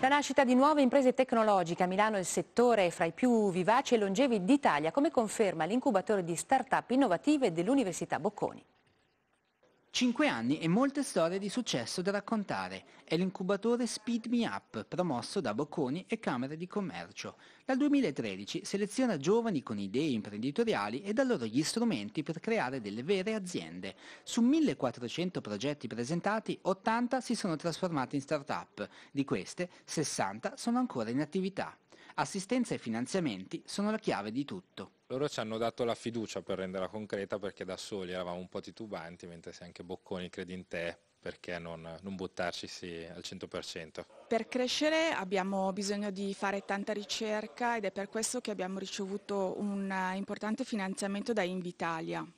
La nascita di nuove imprese tecnologiche a Milano il settore è fra i più vivaci e longevi d'Italia, come conferma l'incubatore di start-up innovative dell'Università Bocconi. Cinque anni e molte storie di successo da raccontare. È l'incubatore Speed Me Up, promosso da Bocconi e Camere di Commercio. Dal 2013 seleziona giovani con idee imprenditoriali e dà loro gli strumenti per creare delle vere aziende. Su 1400 progetti presentati, 80 si sono trasformati in start-up. Di queste, 60 sono ancora in attività. Assistenza e finanziamenti sono la chiave di tutto. Loro ci hanno dato la fiducia per renderla concreta perché da soli eravamo un po' titubanti, mentre se anche Bocconi credi in te, perché non, non buttarci sì, al 100%? Per crescere abbiamo bisogno di fare tanta ricerca ed è per questo che abbiamo ricevuto un importante finanziamento da Invitalia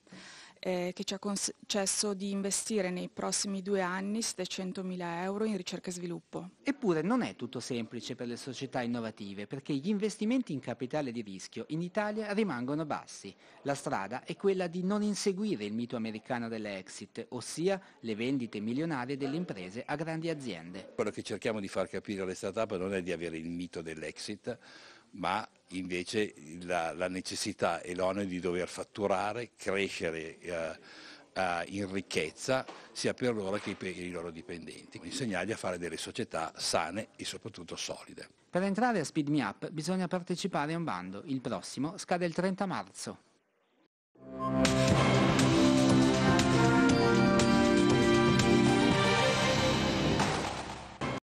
eh, che ci ha concesso di investire nei prossimi due anni 700 mila euro in ricerca e sviluppo. Eppure non è tutto semplice per le società innovative perché gli investimenti in capitale di rischio in Italia rimangono bassi. La strada è quella di non inseguire il mito americano delle exit, ossia le vendite milionarie delle imprese a grandi aziende. Quello che cerchiamo di far capire alle start-up non è di avere il mito dell'exit, ma invece la, la necessità e l'onere di dover fatturare, crescere eh, eh, in ricchezza sia per loro che per i loro dipendenti, insegnargli a fare delle società sane e soprattutto solide. Per entrare a Speed Me Up bisogna partecipare a un bando, il prossimo scade il 30 marzo.